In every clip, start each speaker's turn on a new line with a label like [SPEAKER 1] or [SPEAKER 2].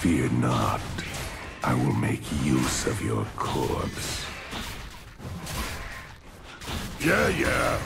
[SPEAKER 1] Fear not. I will make use of your corpse.
[SPEAKER 2] Yeah, yeah.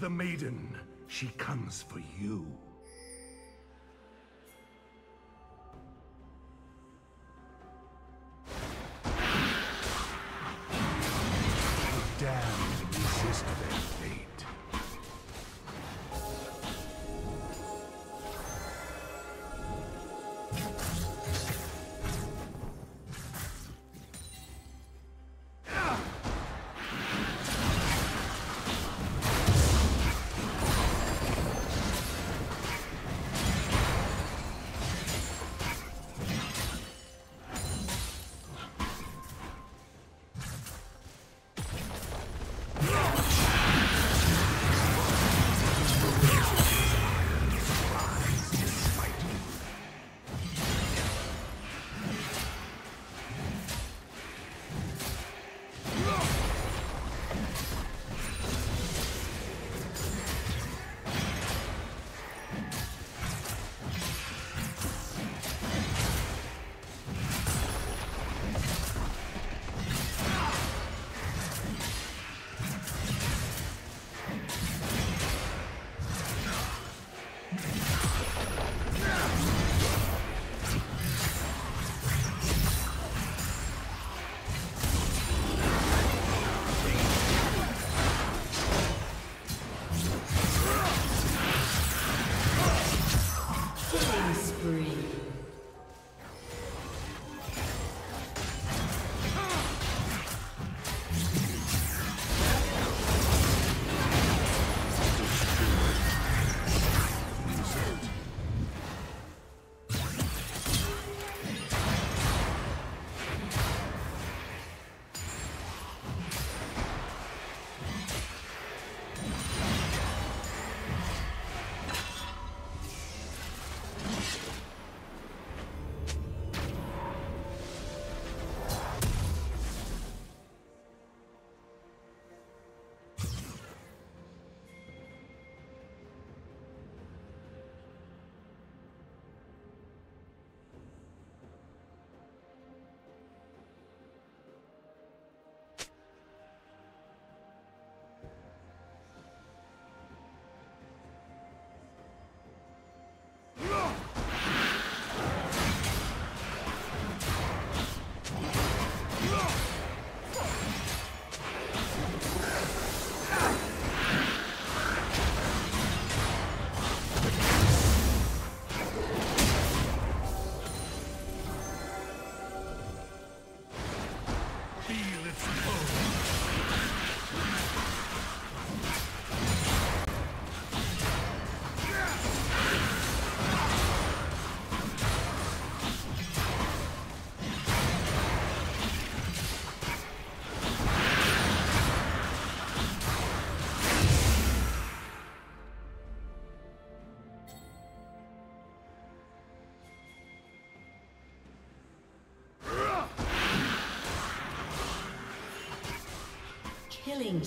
[SPEAKER 1] The maiden. She comes for you.
[SPEAKER 3] Killing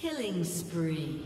[SPEAKER 1] Killing spree.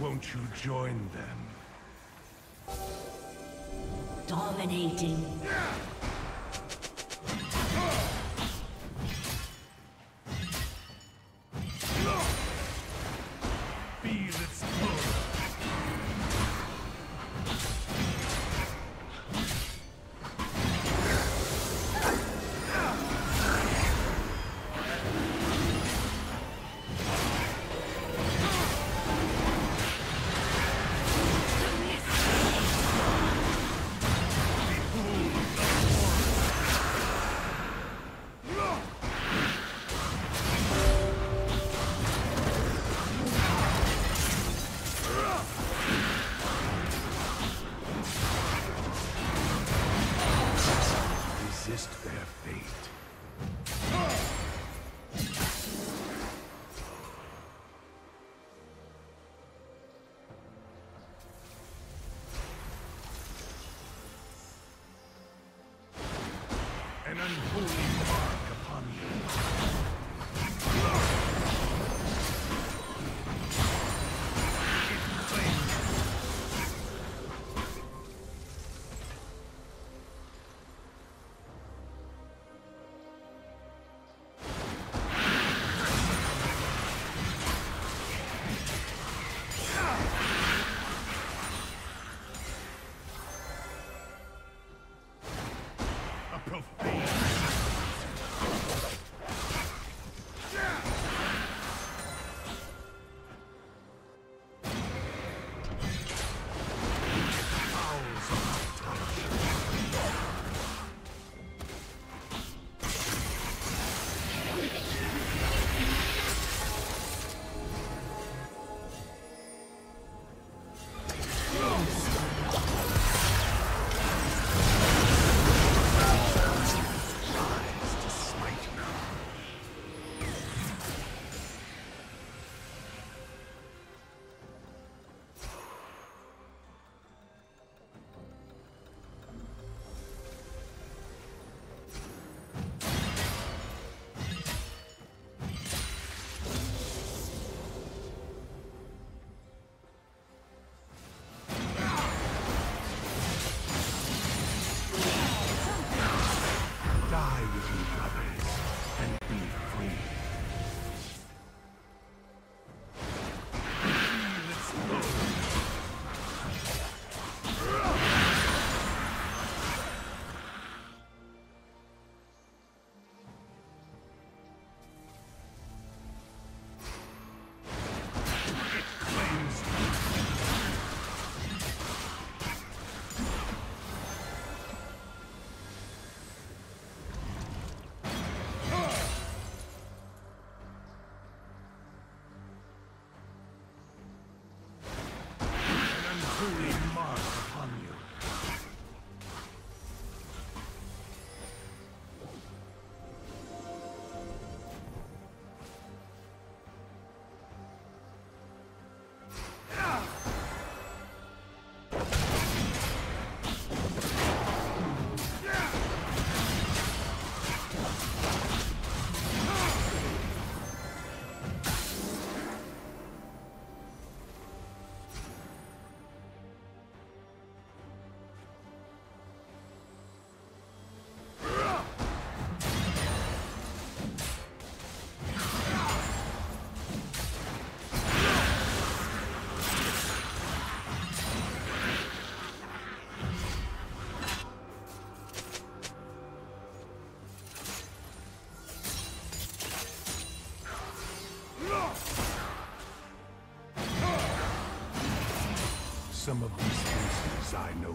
[SPEAKER 3] Won't you join them?
[SPEAKER 1] Dominating. unholy Holy Some of these faces I know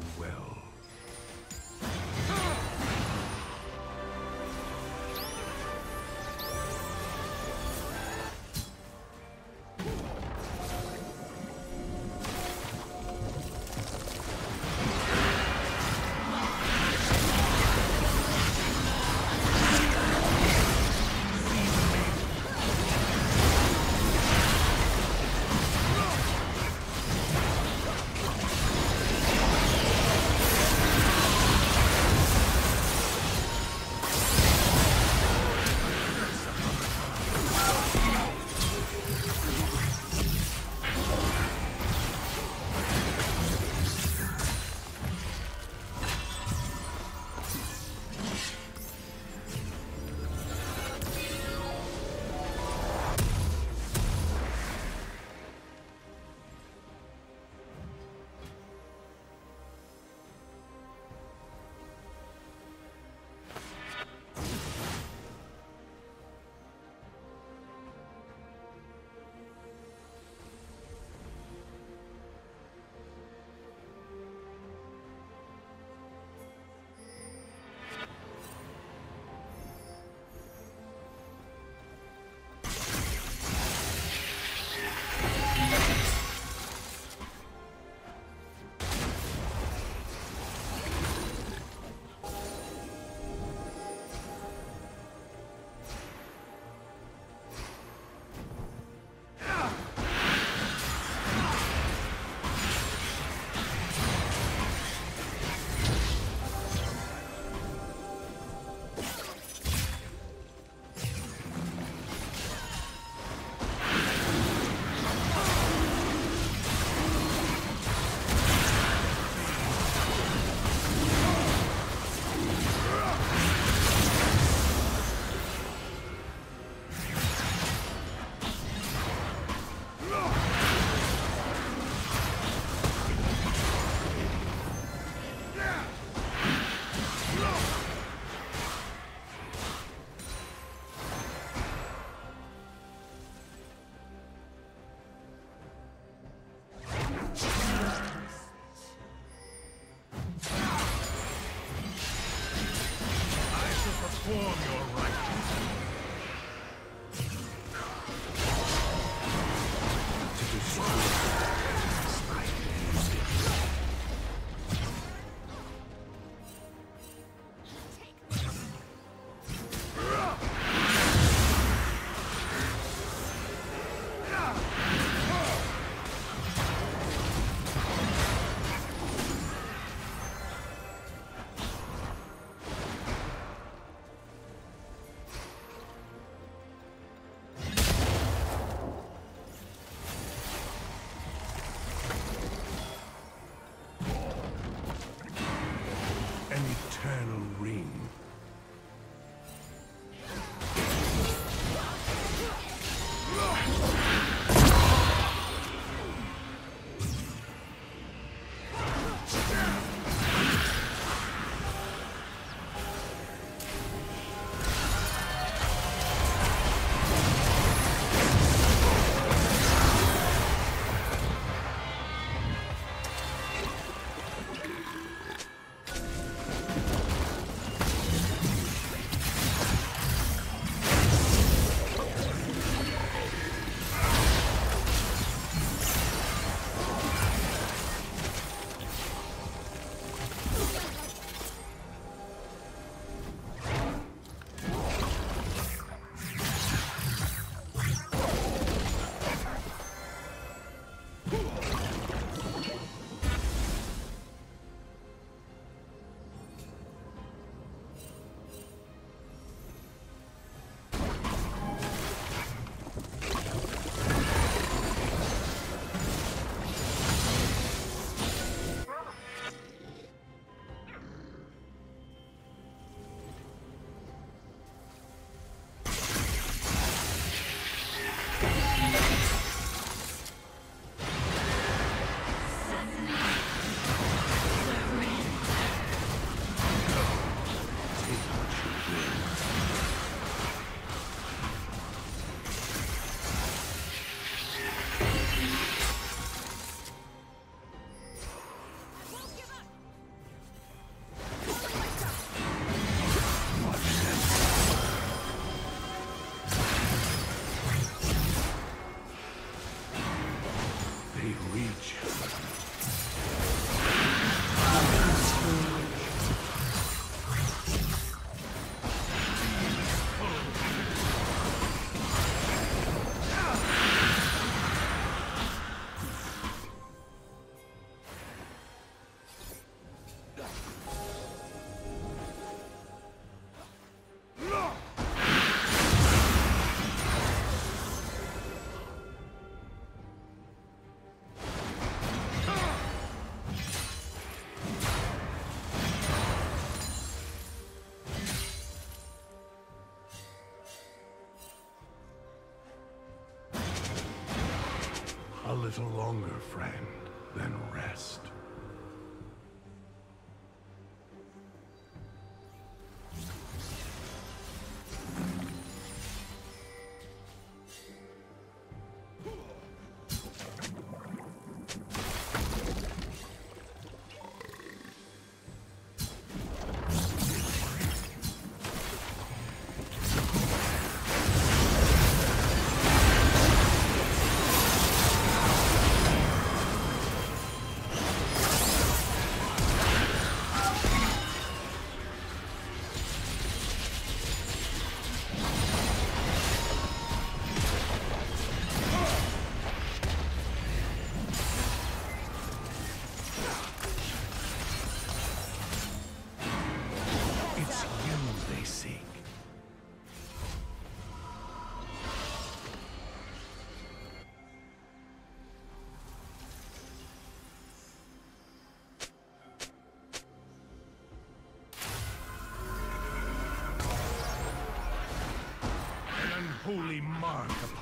[SPEAKER 1] little longer, friend, then rest. Mark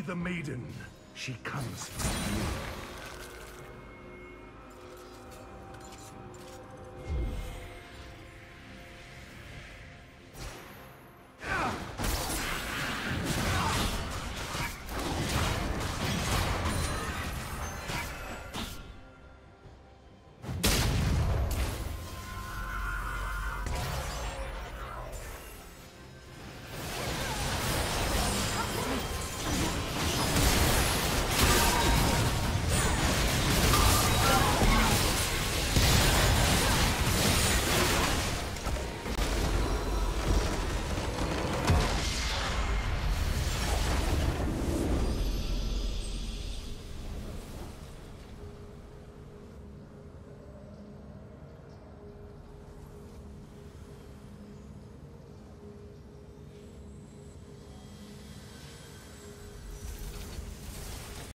[SPEAKER 1] the maiden. She comes from you.